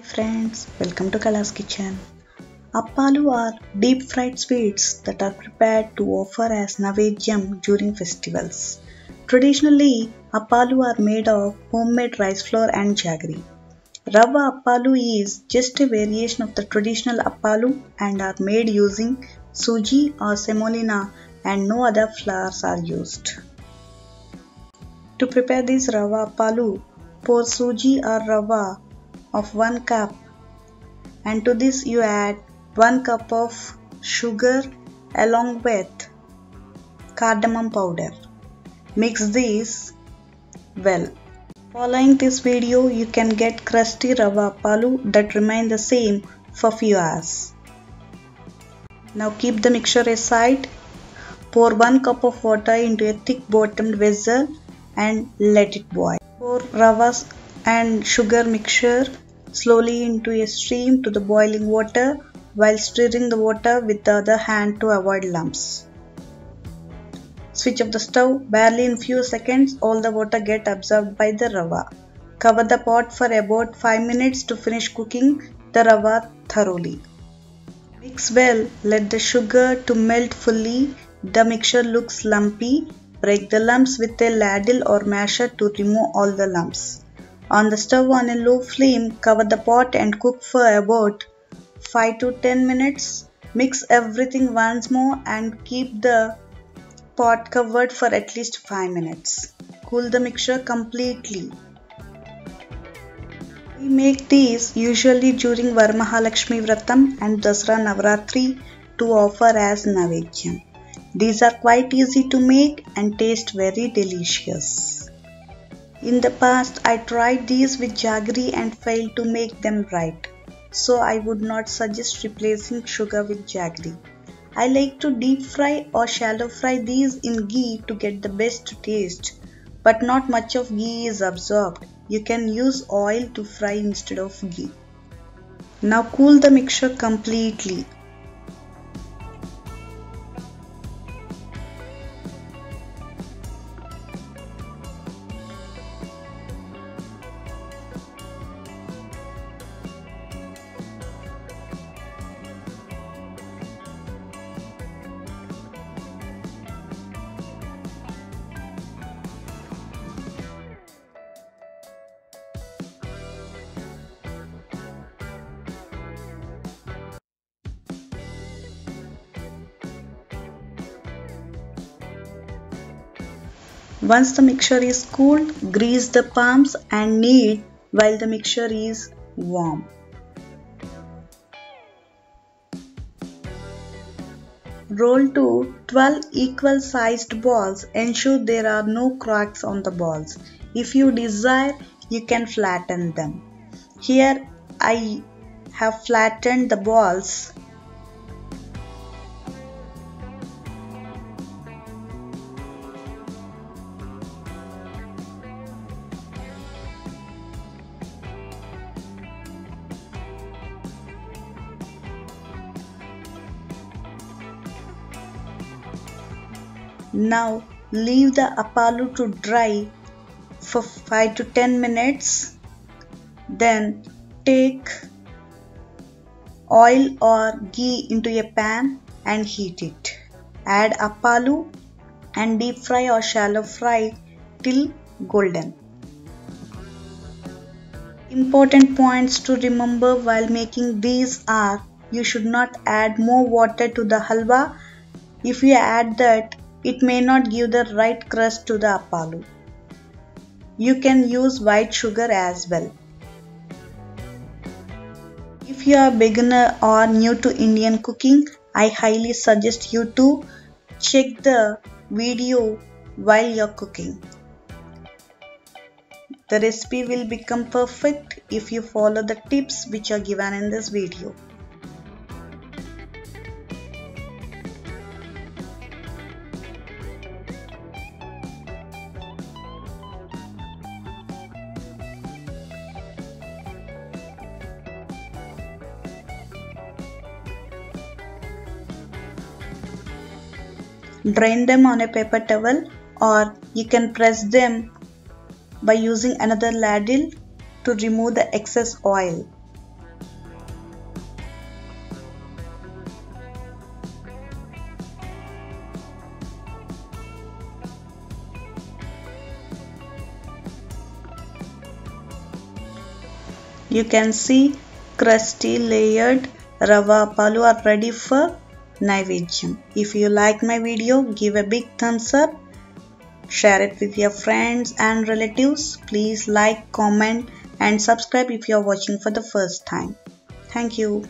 Hi friends, welcome to Kala's Kitchen. Appalu are deep fried sweets that are prepared to offer as naivedyam during festivals. Traditionally, appalu are made of homemade rice flour and jaggery. Rava appalu is just a variation of the traditional appalu and are made using suji or semolina and no other flours are used. To prepare this rava appalu, pour suji or rava of 1 cup and to this you add 1 cup of sugar along with cardamom powder. Mix this well. Following this video you can get crusty rava appalu that remain the same for few hours. Now keep the mixture aside. Pour 1 cup of water into a thick bottomed vessel and let it boil. Pour rava and sugar mixture slowly into a stream to the boiling water while stirring the water with the other hand to avoid lumps. Switch off the stove. Barely in few seconds all the water get absorbed by the rava. Cover the pot for about 5 minutes to finish cooking the rava thoroughly. Mix well. Let the sugar to melt fully. The mixture looks lumpy. Break the lumps with a ladle or masher to remove all the lumps. On the stove on a low flame, cover the pot and cook for about 5 to 10 minutes. Mix everything once more and keep the pot covered for at least 5 minutes. Cool the mixture completely. We make these usually during Varamahalakshmi Vratam and Dasra Navratri to offer as Naivedyam. These are quite easy to make and taste very delicious. In the past, I tried these with jaggery and failed to make them right, so I would not suggest replacing sugar with jaggery. I like to deep fry or shallow fry these in ghee to get the best taste, but not much of ghee is absorbed. You can use oil to fry instead of ghee. Now cool the mixture completely. Once the mixture is cooled, grease the palms and knead while the mixture is warm. Roll to 12 equal sized balls. Ensure there are no cracks on the balls. If you desire, you can flatten them. Here I have flattened the balls Now leave the appalu to dry for 5 to 10 minutes. Then take oil or ghee into a pan and heat it. Add appalu and deep fry or shallow fry till golden. Important points to remember while making these are you should not add more water to the halwa. If you add that, it may not give the right crust to the appalu. You can use white sugar as well. If you are beginner or new to Indian cooking, I highly suggest you to check the video while you're cooking. The recipe will become perfect if you follow the tips which are given in this video. drain them on a paper towel or you can press them by using another ladle to remove the excess oil. You can see crusty layered rava appalu are ready for Naivedyam. If you like my video, give a big thumbs up. Share it with your friends and relatives. Please like, comment and subscribe if you are watching for the first time. Thank you.